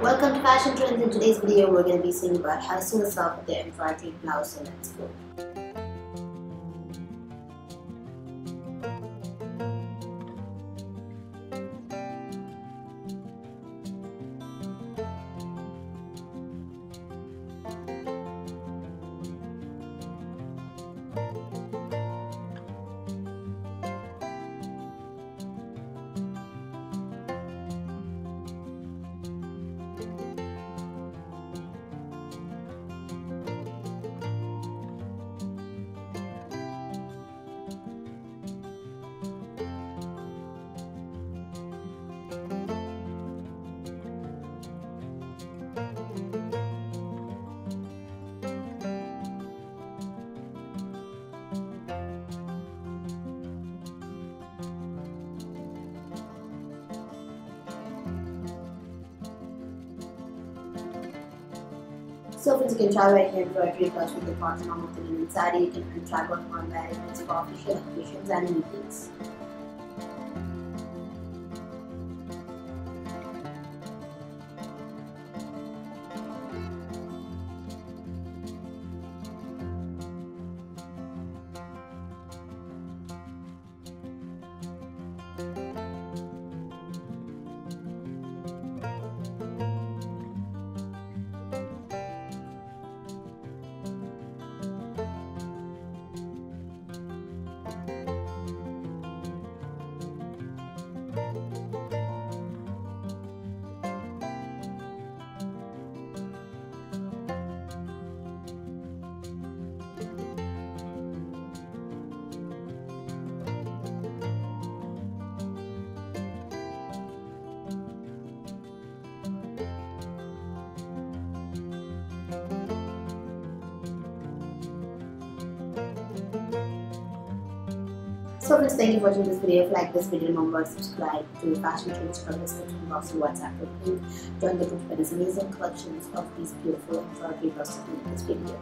Welcome to Fashion Trends. In today's video, we're going to be seeing about how to sew yourself with the embroidery blouse. So let's go. So friends, you can try here embroidery blouse with the cotton on the saree. You can one on wearing it for official occasions and meetings. So friends, thank you for watching this video. If you like this video, remember to subscribe to Fashion Trends from the description box or WhatsApp group link. Join the group for these amazing collections of these beautiful and embroidery dresses in this video.